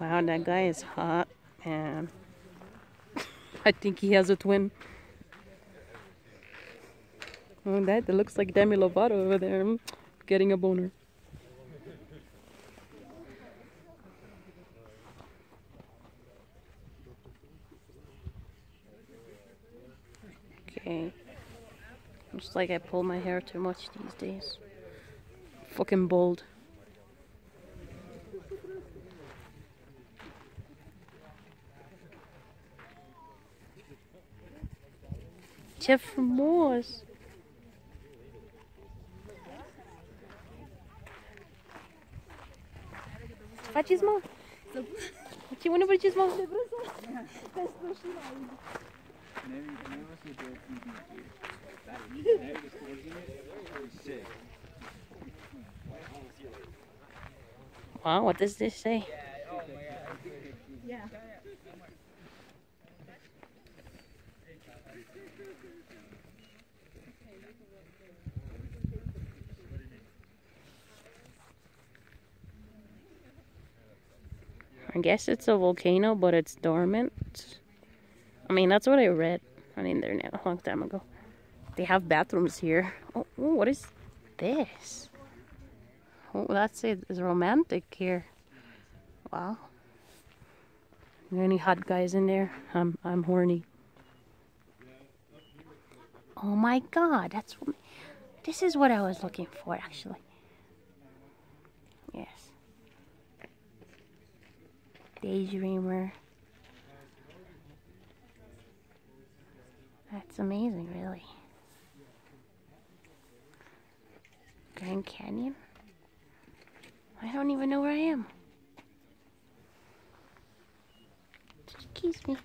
Wow, that guy is hot, man. I think he has a twin. Oh, that, looks like Demi Lovato over there, mm, getting a boner. Okay. Looks like I pull my hair too much these days. Fucking bald. Ce frumos! Ce faceți, mă? Ce unde faceți, mă? Wow, what does this say? I guess it's a volcano, but it's dormant. I mean, that's what I read on the internet a long time ago. They have bathrooms here. Oh, oh what is this? Oh, that's it. It's romantic here. Wow. Any hot guys in there? I'm I'm horny. Oh my god, that's this is what I was looking for actually. Yes. Daydreamer. That's amazing, really. Grand Canyon? I don't even know where I am. Excuse me.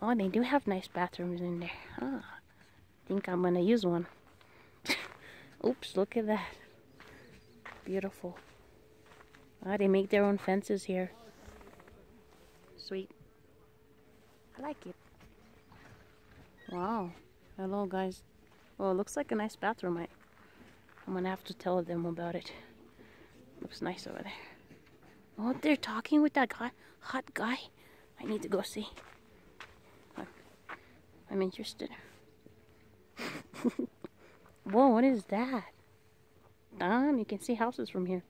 Oh, they do have nice bathrooms in there. Huh. think I'm gonna use one. Oops, look at that. Beautiful. Ah, they make their own fences here. Sweet. I like it. Wow. Hello, guys. Well, it looks like a nice bathroom. I, I'm gonna have to tell them about it. Looks nice over there. Oh, they're talking with that guy, hot guy. I need to go see. I'm, I'm interested. Whoa, what is that? Don, you can see houses from here.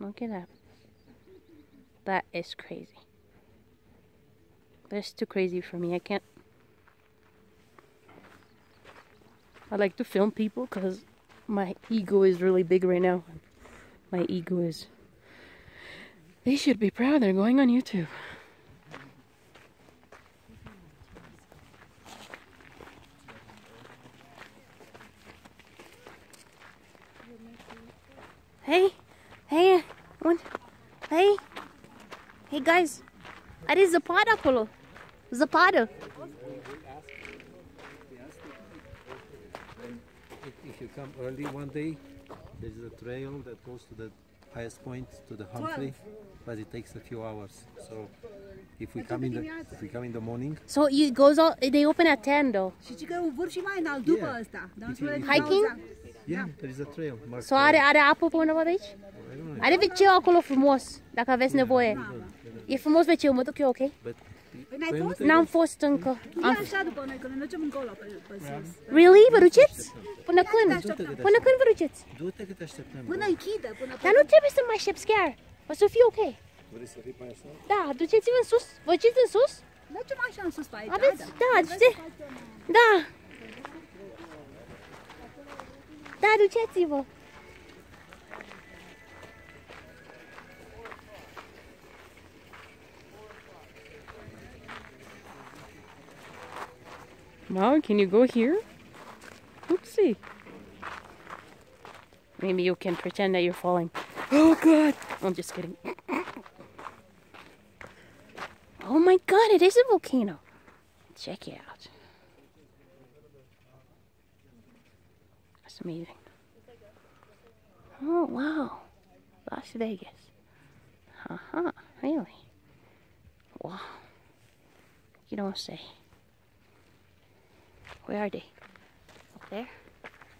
Look at that. That is crazy. That's too crazy for me. I can't. I like to film people because my ego is really big right now. My ego is. They should be proud they're going on YouTube. Hey, hey, uh, one, hey, hey guys, are is Zapata polo? Zapata. If, you come early one day, there is a trail that goes to the highest point to the Humphrey, but it takes a few hours. So if we come in the if we come in the morning, So it goes all. They open at ten though. Și ci că vor și mai Yeah. ăsta. Dar If spune you- că Hiking? yeah, there is a trail. So are are apă pe undeva de aici? I don't know, Are wc acolo frumos, dacă aveți nevoie. E frumos wc mă duc eu, ok? but Păi n-ai Păi nu fost? te- N-am fost încă. Tu ia Am... așa după noi, că ne ducem încolo pe, pe sus. Really? Vă duceți? Până când? așteptăm. Până când vă duceți? du-te că te așteptăm. Până închide, până Dar nu trebuie să mă aștept chiar. O să fie ok. Vrei să fii pe așa? Da, duceți-vă în sus. Vă duceți în sus? Mergem așa în sus pe aici. Aveți, haide. da, Vrei duce... să facem, uh, Da. Da, duceți-vă. Mom, can you go here? Oopsie. Maybe you can pretend that you're falling. Oh god! I'm just kidding. Oh my god, it is a volcano. Check it out. That's amazing. Oh wow. Las Vegas. Uh-huh. Really? Wow. You don't say. Where are they? Up there?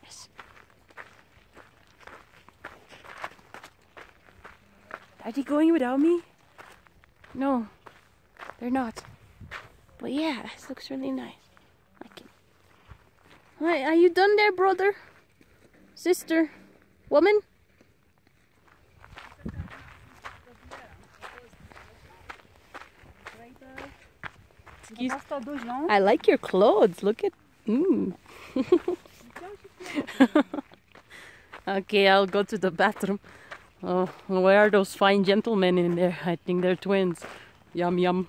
Yes. Are they going without me? No, they're not. But yeah, this looks really nice. Like it. Hi, are you done there, brother? Sister? Woman? Excuse Asta? I like your clothes. Look at. Okay, I'll go to the bathroom. Oh, where are those fine gentlemen in there? I think they're twins. Yum yum.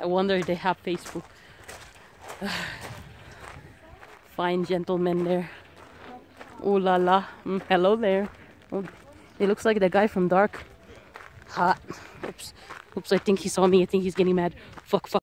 I wonder if they have Facebook. fine gentlemen there. Ooh la la. Mm, hello there. Oh, he looks like the guy from Dark. Hot. Oops. Oops, I think he saw me. I think he's getting mad. Fuck, fuck.